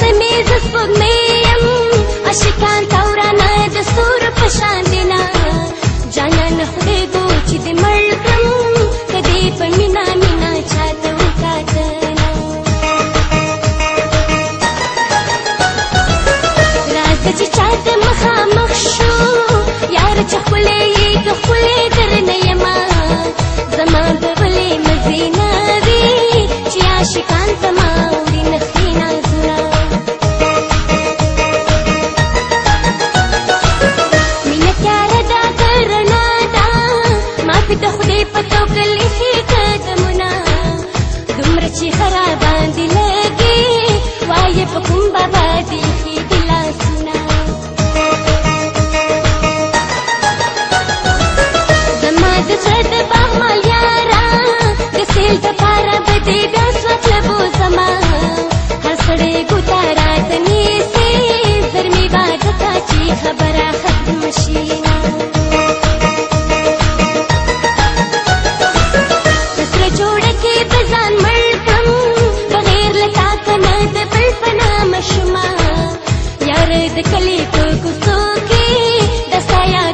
سمیز سپمیم عاشقان تورانه د سور په شان دینا جانان خدای ګو چې دې مړ کړم کدی په مینا مینا چاته وکاتنا راز چې چاته مخا مخ شو یار چې خپلې یې خپلې درنه یما زما په ولې مزینه وی چې عاشقان تما दशया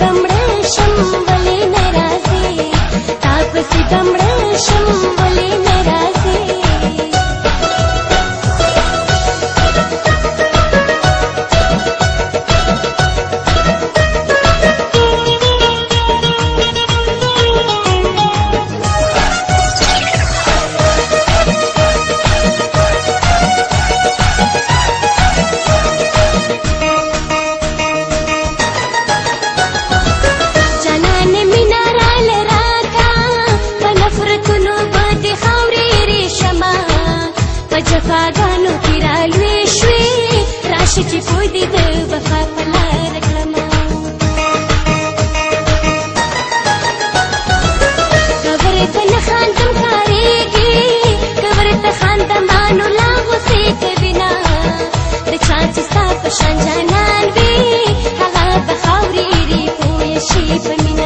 tan چې کوی دې د وفا په لار کړم کبر ته نه خاندم کاریږي کبر ته خاندم مانو لا غوسه کوي نه د چا چې ستا په شان جانان وي هغه به خاورې ری پوه شي په مینه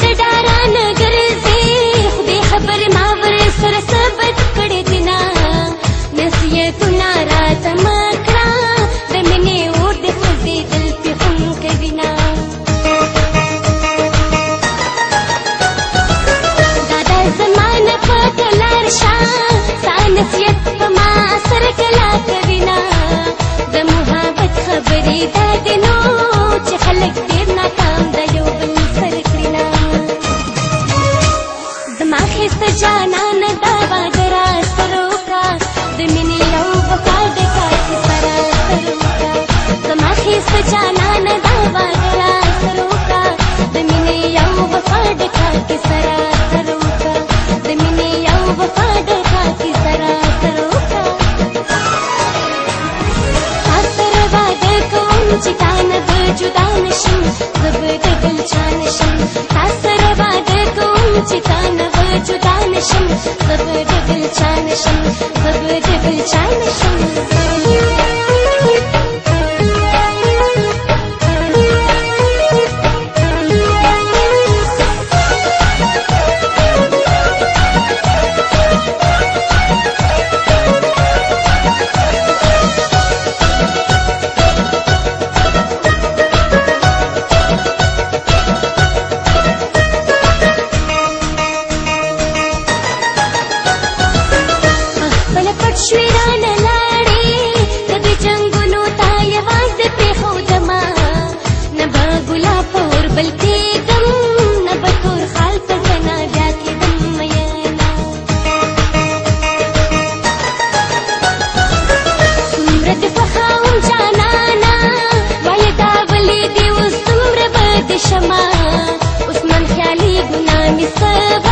پټ ډارا نه ګرځي خدای خبر ما ور سره ثبت کړې دینا نصیحتونه راته ما کړه د منې اور د خزي دل په هم کوینا دادا زمانه په تلار شا سانسیت په ما سره کلا کوینا د محبت خبرې دا دینو چې خلک माखिस तो जाना न दावा जरा सरोका दुनिया सरोका तो माखिस तो जाना شم خبر بالچان شم خبر بالچان شم 四。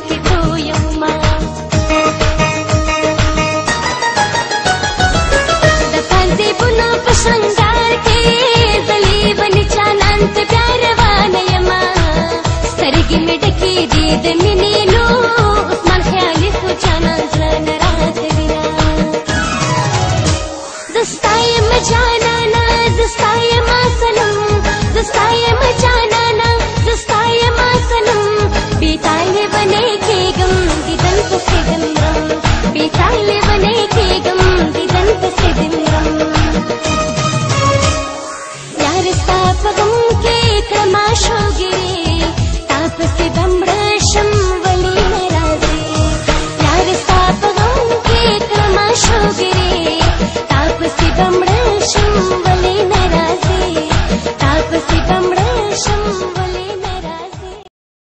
हमको प्यार वानयमा सरगी मिटकी दीद मिनी see.